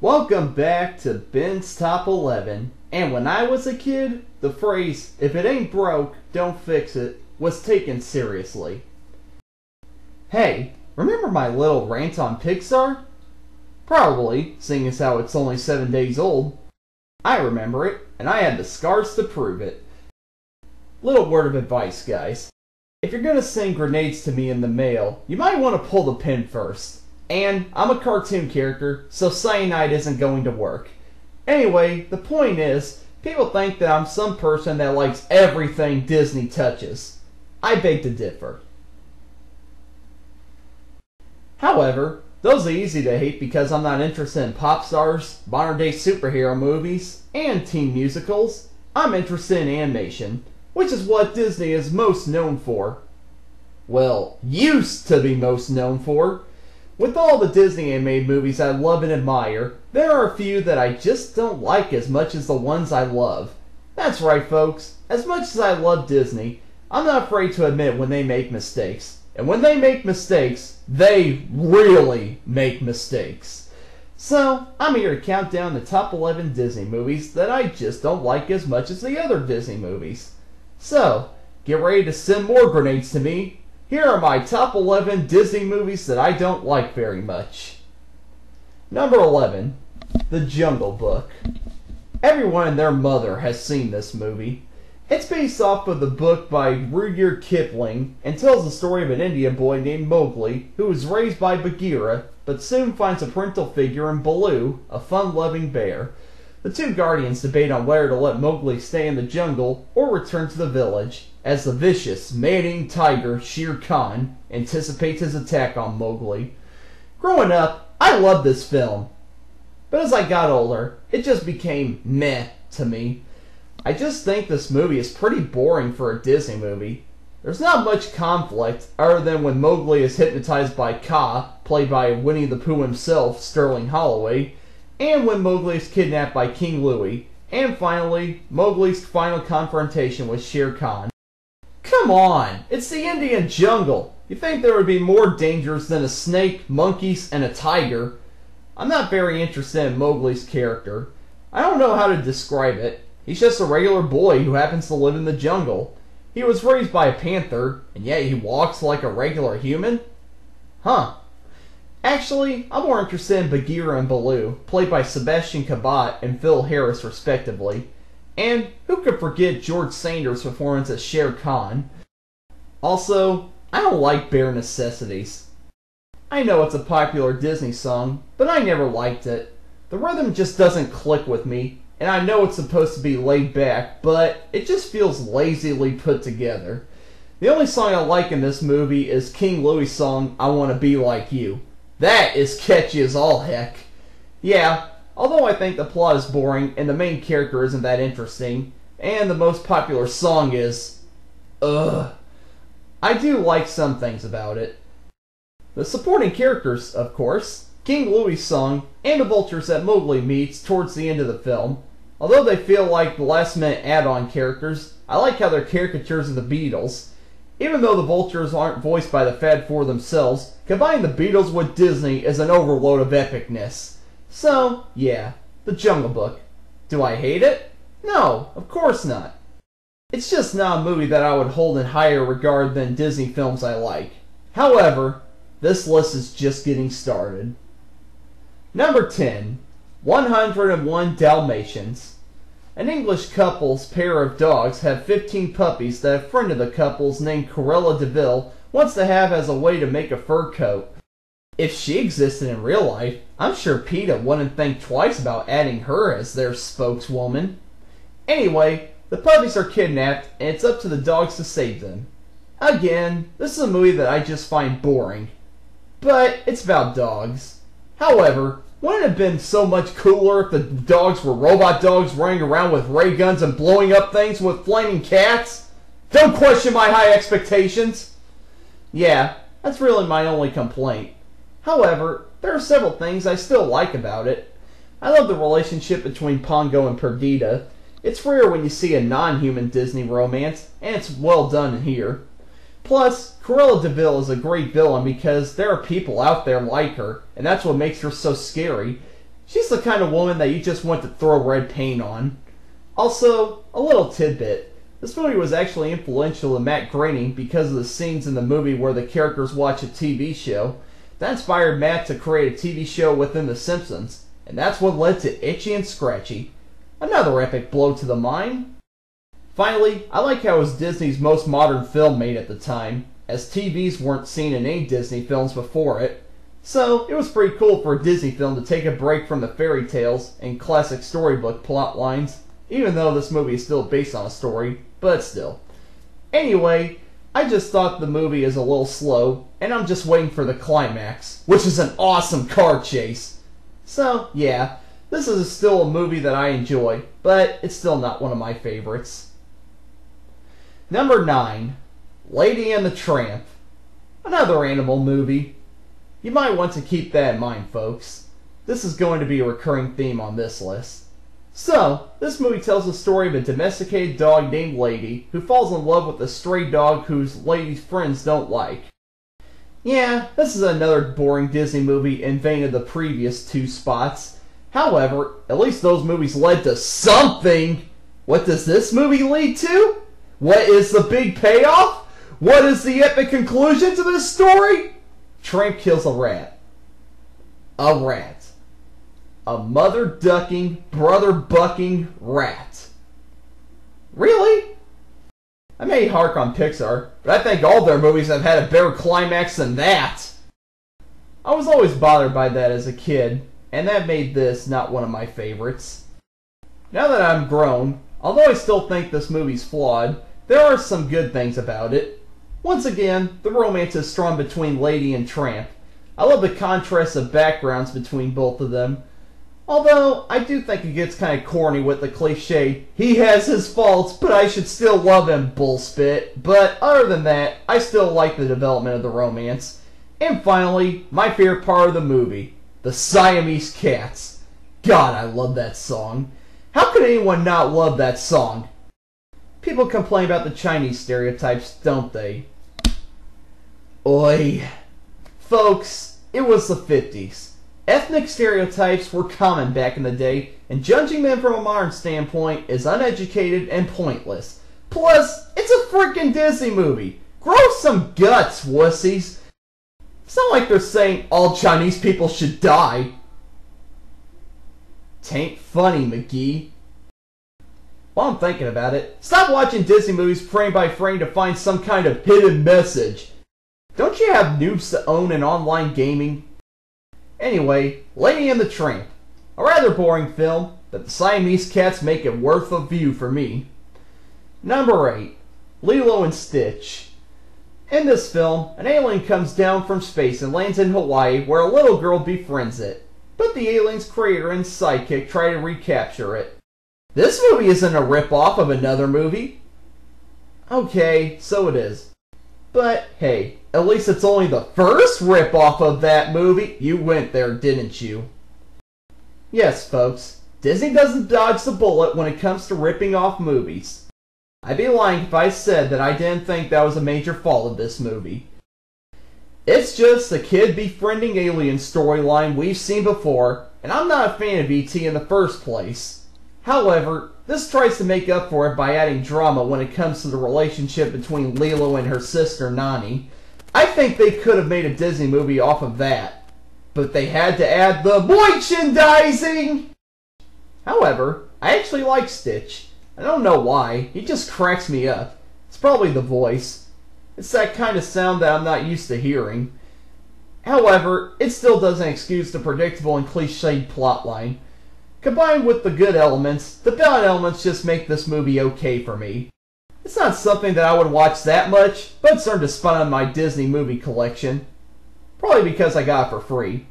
Welcome back to Ben's Top 11. And when I was a kid, the phrase, if it ain't broke, don't fix it, was taken seriously. Hey, remember my little rant on Pixar? Probably, seeing as how it's only seven days old. I remember it, and I had the scars to prove it. Little word of advice, guys. If you're gonna send grenades to me in the mail, you might want to pull the pin first. And I'm a cartoon character, so cyanide isn't going to work. Anyway, the point is, people think that I'm some person that likes everything Disney touches. I beg to differ. However, those are easy to hate because I'm not interested in pop stars, modern day superhero movies, and teen musicals. I'm interested in animation, which is what Disney is most known for. Well, used to be most known for. With all the Disney animated movies I love and admire, there are a few that I just don't like as much as the ones I love. That's right, folks. As much as I love Disney, I'm not afraid to admit when they make mistakes. And when they make mistakes, they really make mistakes. So, I'm here to count down the top 11 Disney movies that I just don't like as much as the other Disney movies. So, get ready to send more grenades to me here are my top 11 Disney movies that I don't like very much. Number 11, The Jungle Book. Everyone and their mother has seen this movie. It's based off of the book by Rudyard Kipling and tells the story of an Indian boy named Mowgli who was raised by Bagheera but soon finds a parental figure in Baloo, a fun-loving bear. The two guardians debate on whether to let Mowgli stay in the jungle or return to the village, as the vicious, man-eating tiger Shere Khan anticipates his attack on Mowgli. Growing up, I loved this film. But as I got older, it just became meh to me. I just think this movie is pretty boring for a Disney movie. There's not much conflict, other than when Mowgli is hypnotized by Kaa, played by Winnie the Pooh himself, Sterling Holloway, and when Mowgli is kidnapped by King Louie, and finally, Mowgli's final confrontation with Shere Khan. Come on, it's the Indian jungle. You think there would be more dangers than a snake, monkeys, and a tiger? I'm not very interested in Mowgli's character. I don't know how to describe it. He's just a regular boy who happens to live in the jungle. He was raised by a panther, and yet he walks like a regular human? Huh. Actually, I'm more interested in Bagheera and Baloo, played by Sebastian Cabot and Phil Harris respectively. And who could forget George Sanders' performance as Shere Khan? Also, I don't like Bare Necessities. I know it's a popular Disney song, but I never liked it. The rhythm just doesn't click with me, and I know it's supposed to be laid back, but it just feels lazily put together. The only song I like in this movie is King Louie's song, I Wanna Be Like You. That is catchy as all heck. Yeah, although I think the plot is boring and the main character isn't that interesting, and the most popular song is. Ugh. I do like some things about it. The supporting characters, of course, King Louie's song, and the vultures that Mowgli meets towards the end of the film. Although they feel like the last minute add on characters, I like how they're caricatures of the Beatles. Even though the vultures aren't voiced by the Fab Four themselves, combining the Beatles with Disney is an overload of epicness. So, yeah, The Jungle Book. Do I hate it? No, of course not. It's just not a movie that I would hold in higher regard than Disney films I like. However, this list is just getting started. Number 10 101 Dalmatians. An English couple's pair of dogs have 15 puppies that a friend of the couple's named Cruella DeVille wants to have as a way to make a fur coat. If she existed in real life, I'm sure PETA wouldn't think twice about adding her as their spokeswoman. Anyway, the puppies are kidnapped, and it's up to the dogs to save them. Again, this is a movie that I just find boring. But it's about dogs. However, wouldn't it have been so much cooler if the dogs were robot dogs running around with ray guns and blowing up things with flaming cats? Don't question my high expectations! Yeah, that's really my only complaint. However, there are several things I still like about it. I love the relationship between Pongo and Perdita. It's rare when you see a non-human Disney romance, and it's well done here. Plus, Cruella DeVille is a great villain because there are people out there like her, and that's what makes her so scary. She's the kind of woman that you just want to throw red paint on. Also, a little tidbit. This movie was actually influential to Matt Groening because of the scenes in the movie where the characters watch a TV show. That inspired Matt to create a TV show within The Simpsons, and that's what led to Itchy and Scratchy. Another epic blow to the mind. Finally, I like how it was Disney's most modern film made at the time, as TVs weren't seen in any Disney films before it. So, it was pretty cool for a Disney film to take a break from the fairy tales and classic storybook plot lines, even though this movie is still based on a story, but still. Anyway, I just thought the movie is a little slow, and I'm just waiting for the climax, which is an awesome car chase. So, yeah, this is still a movie that I enjoy, but it's still not one of my favorites. Number 9 Lady and the Tramp. Another animal movie. You might want to keep that in mind, folks. This is going to be a recurring theme on this list. So, this movie tells the story of a domesticated dog named Lady who falls in love with a stray dog whose Lady's friends don't like. Yeah, this is another boring Disney movie in vein of the previous two spots. However, at least those movies led to something! What does this movie lead to? What is the big payoff? What is the epic conclusion to this story? Tramp kills a rat. A rat a mother ducking, brother bucking rat. Really? I may hark on Pixar, but I think all their movies have had a better climax than that. I was always bothered by that as a kid, and that made this not one of my favorites. Now that I'm grown, although I still think this movie's flawed, there are some good things about it. Once again, the romance is strong between Lady and Tramp. I love the contrast of backgrounds between both of them, Although, I do think it gets kind of corny with the cliche, he has his faults, but I should still love him bullspit. But other than that, I still like the development of the romance. And finally, my favorite part of the movie, the Siamese Cats. God, I love that song. How could anyone not love that song? People complain about the Chinese stereotypes, don't they? Oi. Folks, it was the 50s. Ethnic stereotypes were common back in the day, and judging them from a modern standpoint is uneducated and pointless. Plus, it's a freaking Disney movie. Grow some guts, wussies. It's not like they're saying all Chinese people should die. Tain't funny, McGee. While I'm thinking about it, stop watching Disney movies frame by frame to find some kind of hidden message. Don't you have noobs to own in online gaming? Anyway, Lady and the Tramp. A rather boring film, but the Siamese cats make it worth a view for me. Number 8. Lilo and Stitch. In this film, an alien comes down from space and lands in Hawaii where a little girl befriends it. But the alien's creator and sidekick try to recapture it. This movie isn't a rip-off of another movie. Okay, so it is. But hey, at least it's only the first rip-off of that movie. You went there, didn't you? Yes, folks, Disney doesn't dodge the bullet when it comes to ripping off movies. I'd be lying if I said that I didn't think that was a major fault of this movie. It's just the kid befriending alien storyline we've seen before, and I'm not a fan of E.T. in the first place. However, this tries to make up for it by adding drama when it comes to the relationship between Lilo and her sister Nani. I think they could have made a Disney movie off of that, but they had to add the merchandising! However, I actually like Stitch. I don't know why, he just cracks me up. It's probably the voice. It's that kind of sound that I'm not used to hearing. However, it still doesn't excuse the predictable and cliched plotline. Combined with the good elements, the bad elements just make this movie okay for me. It's not something that I would watch that much, but it's starting to spawn on my Disney movie collection. Probably because I got it for free.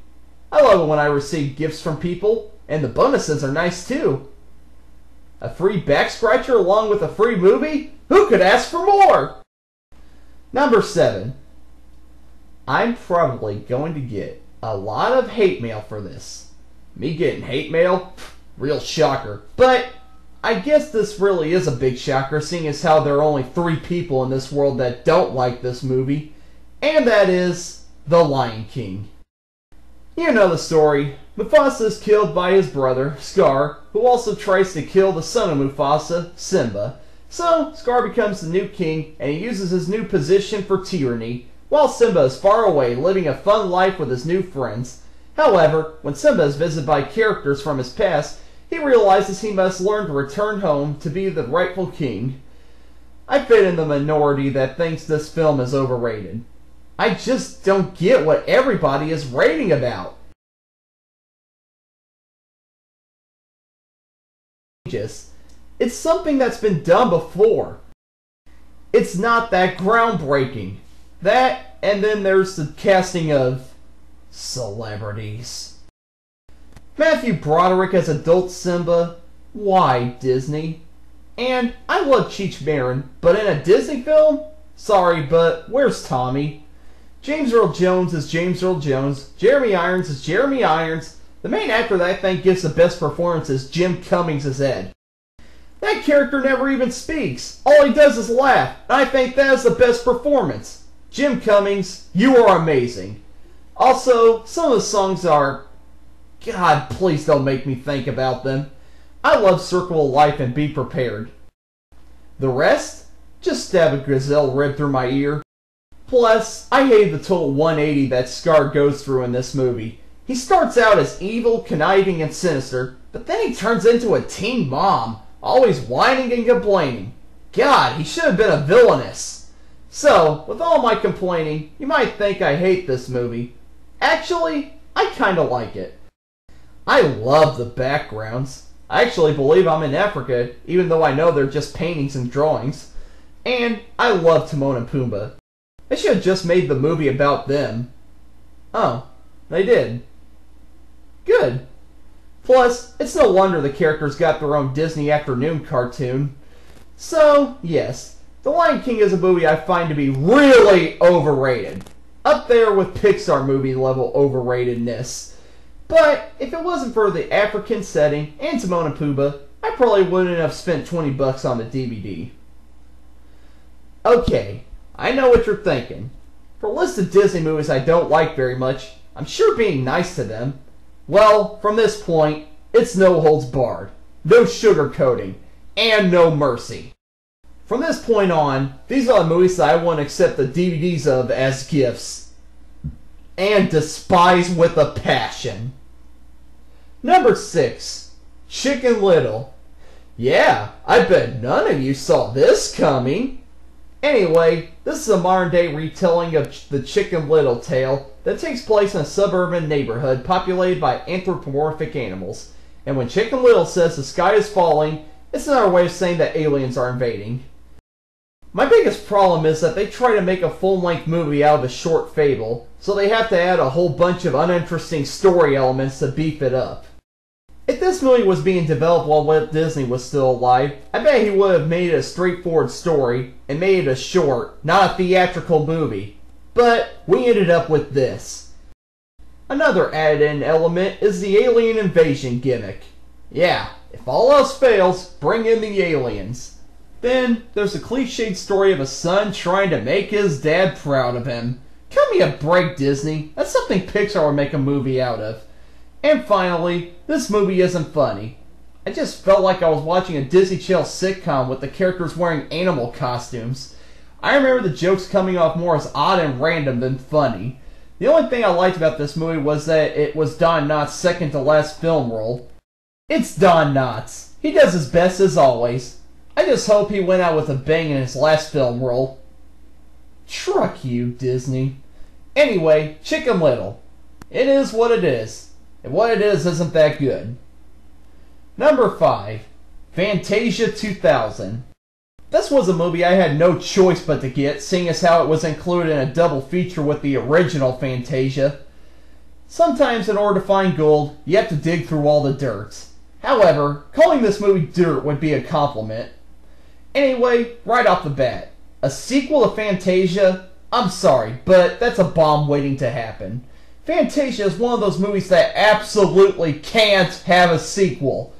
I love it when I receive gifts from people, and the bonuses are nice too. A free back scratcher along with a free movie? Who could ask for more? Number 7. I'm probably going to get a lot of hate mail for this. Me getting hate mail? Real shocker. But I guess this really is a big shocker, seeing as how there are only three people in this world that don't like this movie, and that is The Lion King. You know the story. Mufasa is killed by his brother, Scar, who also tries to kill the son of Mufasa, Simba. So, Scar becomes the new king, and he uses his new position for tyranny, while Simba is far away living a fun life with his new friends. However, when Simba is visited by characters from his past, he realizes he must learn to return home to be the rightful king. I fit in the minority that thinks this film is overrated. I just don't get what everybody is raving about. It's something that's been done before. It's not that groundbreaking. That, and then there's the casting of celebrities. Matthew Broderick as adult Simba. Why, Disney? And I love Cheech Marin, but in a Disney film? Sorry, but where's Tommy? James Earl Jones is James Earl Jones. Jeremy Irons is Jeremy Irons. The main actor that I think gives the best performance is Jim Cummings as Ed. That character never even speaks. All he does is laugh, and I think that is the best performance. Jim Cummings, you are amazing. Also, some of the songs are. God, please don't make me think about them. I love Circle of Life and Be Prepared. The rest? Just stab a gazelle rib through my ear. Plus, I hate the total 180 that Scar goes through in this movie. He starts out as evil, conniving, and sinister, but then he turns into a teen mom, always whining and complaining. God, he should have been a villainess. So, with all my complaining, you might think I hate this movie. Actually, I kinda like it. I love the backgrounds. I actually believe I'm in Africa, even though I know they're just paintings and drawings. And I love Timon and Pumbaa. They should have just made the movie about them. Oh, they did. Good. Plus, it's no wonder the characters got their own Disney afternoon cartoon. So, yes, The Lion King is a movie I find to be really overrated. Up there with Pixar movie level overratedness. But if it wasn't for the African setting and Timon and Pumbaa, I probably wouldn't have spent 20 bucks on the DVD. Okay, I know what you're thinking. For a list of Disney movies I don't like very much, I'm sure being nice to them. Well, from this point, it's no holds barred, no sugarcoating, and no mercy. From this point on, these are the movies that I want to accept the DVDs of as gifts. And despise with a passion. Number 6. Chicken Little. Yeah, I bet none of you saw this coming. Anyway, this is a modern day retelling of the Chicken Little tale that takes place in a suburban neighborhood populated by anthropomorphic animals. And when Chicken Little says the sky is falling, it's another way of saying that aliens are invading. My biggest problem is that they try to make a full length movie out of a short fable, so they have to add a whole bunch of uninteresting story elements to beef it up. If this movie was being developed while Walt Disney was still alive, I bet he would have made it a straightforward story and made it a short, not a theatrical movie. But we ended up with this. Another added in element is the alien invasion gimmick. Yeah, if all else fails, bring in the aliens. Then there's a cliched story of a son trying to make his dad proud of him. Cut me a break, Disney. That's something Pixar would make a movie out of. And finally, this movie isn't funny. I just felt like I was watching a Disney Channel sitcom with the characters wearing animal costumes. I remember the jokes coming off more as odd and random than funny. The only thing I liked about this movie was that it was Don Knotts' second to last film role. It's Don Knotts. He does his best as always. I just hope he went out with a bang in his last film role. Truck you, Disney. Anyway, Chicken Little. It is what it is and what it is isn't that good. Number 5 Fantasia 2000. This was a movie I had no choice but to get, seeing as how it was included in a double feature with the original Fantasia. Sometimes, in order to find gold, you have to dig through all the dirt. However, calling this movie dirt would be a compliment. Anyway, right off the bat, a sequel to Fantasia? I'm sorry, but that's a bomb waiting to happen. Fantasia is one of those movies that absolutely can't have a sequel.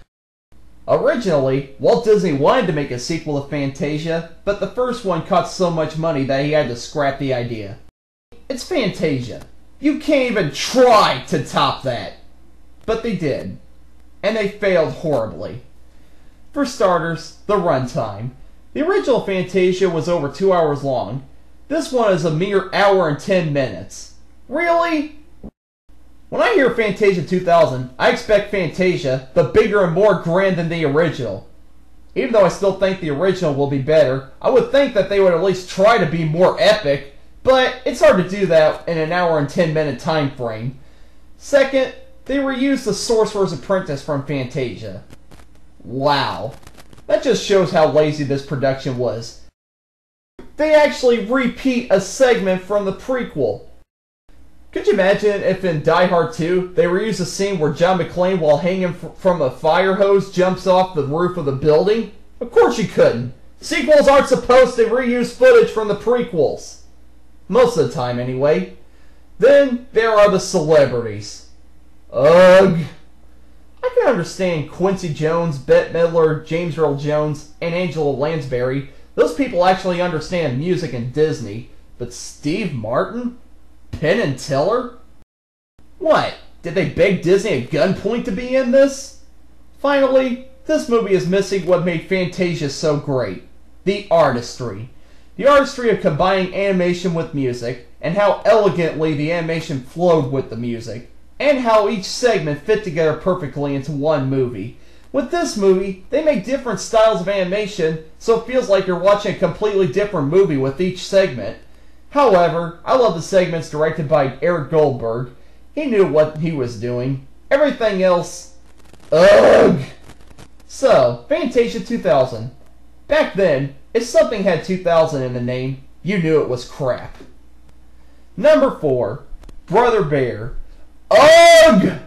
Originally, Walt Disney wanted to make a sequel to Fantasia, but the first one cost so much money that he had to scrap the idea. It's Fantasia. You can't even try to top that. but they did. And they failed horribly. For starters, the runtime. The original Fantasia was over two hours long. This one is a mere hour and ten minutes. Really? When I hear Fantasia 2000, I expect Fantasia, but bigger and more grand than the original. Even though I still think the original will be better, I would think that they would at least try to be more epic, but it's hard to do that in an hour and 10 minute time frame. Second, they reused the Sorcerer's Apprentice from Fantasia. Wow. That just shows how lazy this production was. They actually repeat a segment from the prequel. Could you imagine if in Die Hard 2 they reused a scene where John McClane, while hanging from a fire hose, jumps off the roof of the building? Of course you couldn't. Sequels aren't supposed to reuse footage from the prequels. Most of the time, anyway. Then there are the celebrities. Ugh. I can understand Quincy Jones, Bette Midler, James Earl Jones, and Angela Lansbury. Those people actually understand music and Disney. But Steve Martin? Penn and Teller? What? Did they beg Disney at gunpoint to be in this? Finally, this movie is missing what made Fantasia so great the artistry. The artistry of combining animation with music, and how elegantly the animation flowed with the music, and how each segment fit together perfectly into one movie. With this movie, they make different styles of animation, so it feels like you're watching a completely different movie with each segment. However, I love the segments directed by Eric Goldberg. He knew what he was doing. Everything else, ugh. So, Fantasia 2000. Back then, if something had 2000 in the name, you knew it was crap. Number 4, Brother Bear. Ugh!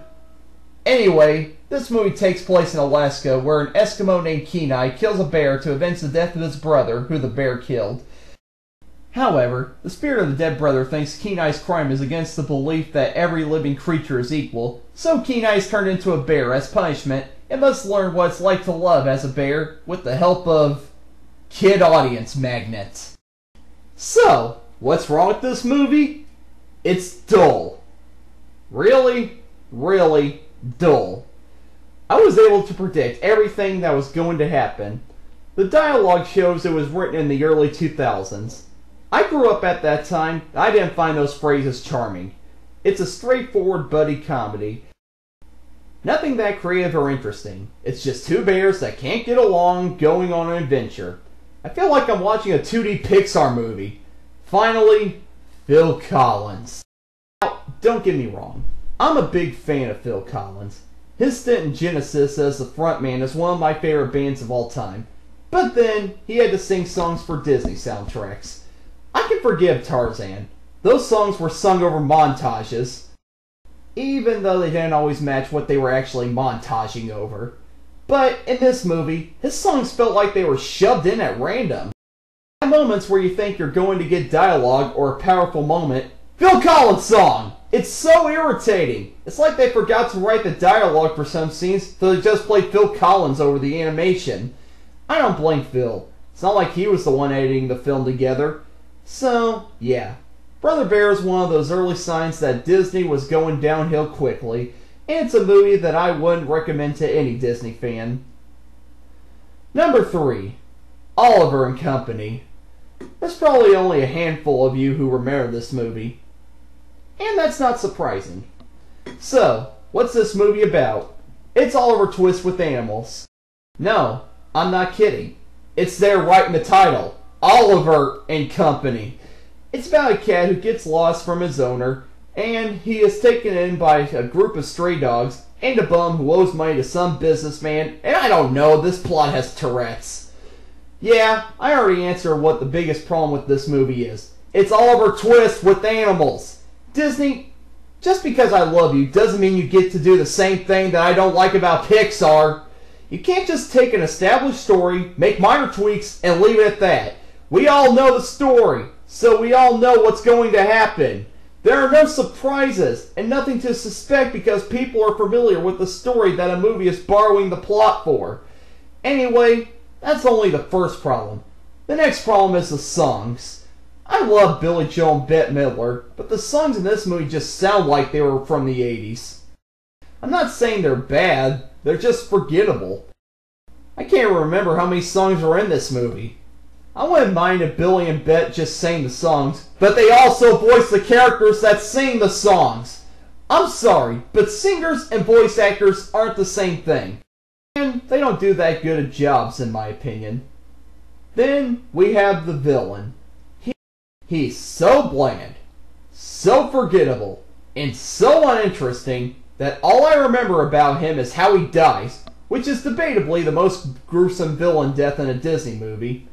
Anyway, this movie takes place in Alaska where an Eskimo named Kenai kills a bear to avenge the death of his brother, who the bear killed. However, the spirit of the dead brother thinks Kenai's crime is against the belief that every living creature is equal, so Kenai is turned into a bear as punishment and must learn what it's like to love as a bear with the help of kid audience magnets. So, what's wrong with this movie? It's dull. Really, really dull. I was able to predict everything that was going to happen. The dialogue shows it was written in the early 2000s. I grew up at that time. I didn't find those phrases charming. It's a straightforward buddy comedy. Nothing that creative or interesting. It's just two bears that can't get along going on an adventure. I feel like I'm watching a 2D Pixar movie. Finally, Phil Collins. Don't get me wrong. I'm a big fan of Phil Collins. His stint in Genesis as the frontman is one of my favorite bands of all time. But then, he had to sing songs for Disney soundtracks. I can forgive Tarzan. Those songs were sung over montages, even though they didn't always match what they were actually montaging over. But in this movie, his songs felt like they were shoved in at random. At moments where you think you're going to get dialogue or a powerful moment, Phil Collins song! It's so irritating. It's like they forgot to write the dialogue for some scenes, so they just played Phil Collins over the animation. I don't blame Phil. It's not like he was the one editing the film together. So, yeah. Brother Bear is one of those early signs that Disney was going downhill quickly, and it's a movie that I wouldn't recommend to any Disney fan. Number 3. Oliver and Company. There's probably only a handful of you who remember this movie. And that's not surprising. So, what's this movie about? It's Oliver Twist with animals. No, I'm not kidding. It's there right in the title. Oliver and Company. It's about a cat who gets lost from his owner, and he is taken in by a group of stray dogs and a bum who owes money to some businessman, and I don't know, this plot has Tourette's. Yeah, I already answered what the biggest problem with this movie is. It's Oliver Twist with animals. Disney, just because I love you doesn't mean you get to do the same thing that I don't like about Pixar. You can't just take an established story, make minor tweaks, and leave it at that. We all know the story, so we all know what's going to happen. There are no surprises and nothing to suspect because people are familiar with the story that a movie is borrowing the plot for. Anyway, that's only the first problem. The next problem is the songs. I love Billy Joel and Bette Midler, but the songs in this movie just sound like they were from the 80s. I'm not saying they're bad, they're just forgettable. I can't remember how many songs were in this movie. I wouldn't mind if Billy and Bette just sang the songs, but they also voice the characters that sing the songs. I'm sorry, but singers and voice actors aren't the same thing. And they don't do that good of jobs, in my opinion. Then we have the villain. He, he's so bland, so forgettable, and so uninteresting that all I remember about him is how he dies, which is debatably the most gruesome villain death in a Disney movie.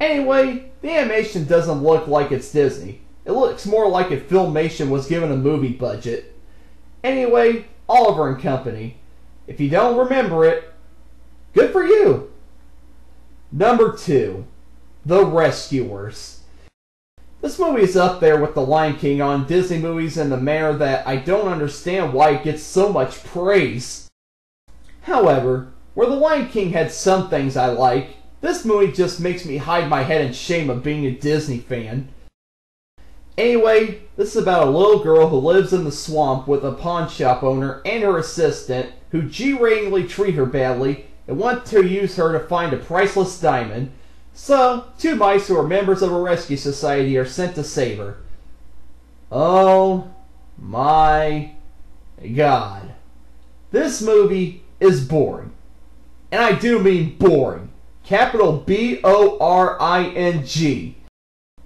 Anyway, the animation doesn't look like it's Disney. It looks more like if Filmation was given a movie budget. Anyway, Oliver and Company. If you don't remember it, good for you. Number two, The Rescuers. This movie is up there with The Lion King on Disney movies in the manner that I don't understand why it gets so much praise. However, where The Lion King had some things I like, this movie just makes me hide my head in shame of being a Disney fan. Anyway, this is about a little girl who lives in the swamp with a pawn shop owner and her assistant who G-ratingly treat her badly and want to use her to find a priceless diamond. So, two mice who are members of a rescue society are sent to save her. Oh my god. This movie is boring. And I do mean boring. Capital B O R I N G.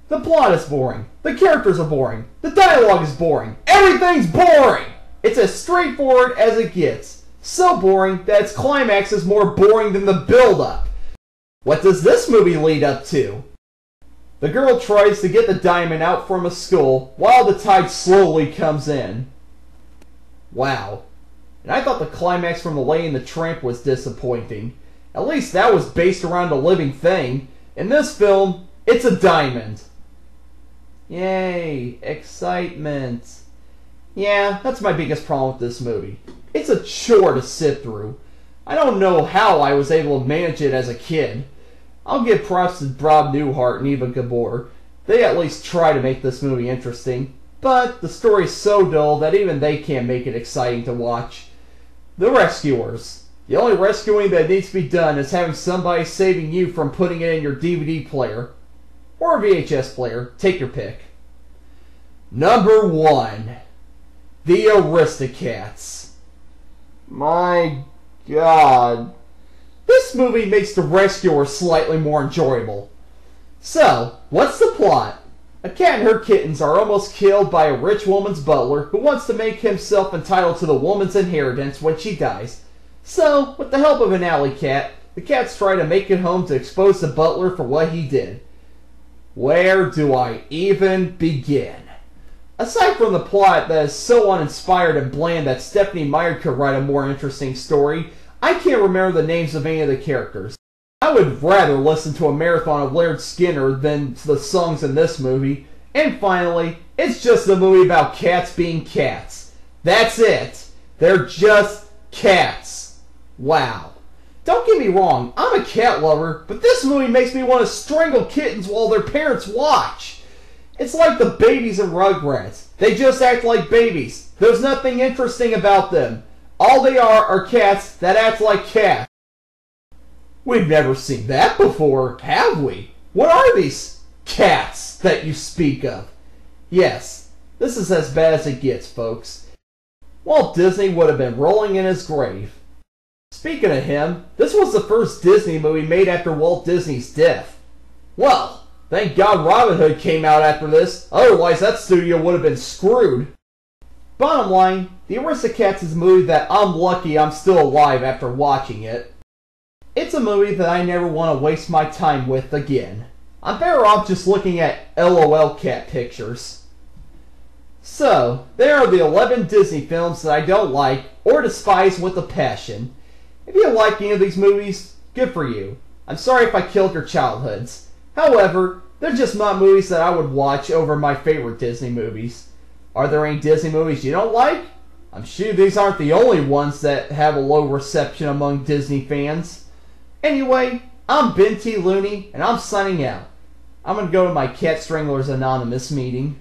The plot is boring. The characters are boring. The dialogue is boring. Everything's boring! It's as straightforward as it gets. So boring that its climax is more boring than the build-up. What does this movie lead up to? The girl tries to get the diamond out from a skull while the tide slowly comes in. Wow. And I thought the climax from The Lady and the Tramp was disappointing. At least that was based around a living thing. In this film, it's a diamond. Yay, excitement. Yeah, that's my biggest problem with this movie. It's a chore to sit through. I don't know how I was able to manage it as a kid. I'll give props to Bob Newhart and Eva Gabor. They at least try to make this movie interesting, but the story's so dull that even they can't make it exciting to watch. The Rescuers. The only rescuing that needs to be done is having somebody saving you from putting it in your DVD player. Or VHS player. Take your pick. Number one. The Aristocats. My god. This movie makes The Rescuers slightly more enjoyable. So, what's the plot? A cat and her kittens are almost killed by a rich woman's butler who wants to make himself entitled to the woman's inheritance when she dies. So, with the help of an alley cat, the cats try to make it home to expose the butler for what he did. Where do I even begin? Aside from the plot that is so uninspired and bland that Stephenie Meyer could write a more interesting story, I can't remember the names of any of the characters. I would rather listen to a marathon of Lynyrd Skynyrd than to the songs in this movie. And finally, it's just a movie about cats being cats. That's it. They're just cats. Wow. Don't get me wrong, I'm a cat lover, but this movie makes me want to strangle kittens while their parents watch. It's like the babies in Rugrats. They just act like babies. There's nothing interesting about them. All they are are cats that act like cats. We've never seen that before, have we? What are these cats that you speak of? Yes, this is as bad as it gets, folks. Walt Disney would have been rolling in his grave Speaking of him, this was the first Disney movie made after Walt Disney's death. Well, thank God Robin Hood came out after this, otherwise that studio would have been screwed. Bottom line, The Aristocats is a movie that I'm lucky I'm still alive after watching it. It's a movie that I never want to waste my time with again. I'm better off just looking at LOL cat pictures. So, there are the 11 Disney films that I don't like or despise with a passion. If you like any of these movies, good for you. I'm sorry if I killed your childhoods. However, they're just not movies that I would watch over my favorite Disney movies. Are there any Disney movies you don't like? I'm sure these aren't the only ones that have a low reception among Disney fans. Anyway, I'm Ben T. Looney, and I'm signing out. I'm gonna go to my Cat Stranglers Anonymous meeting.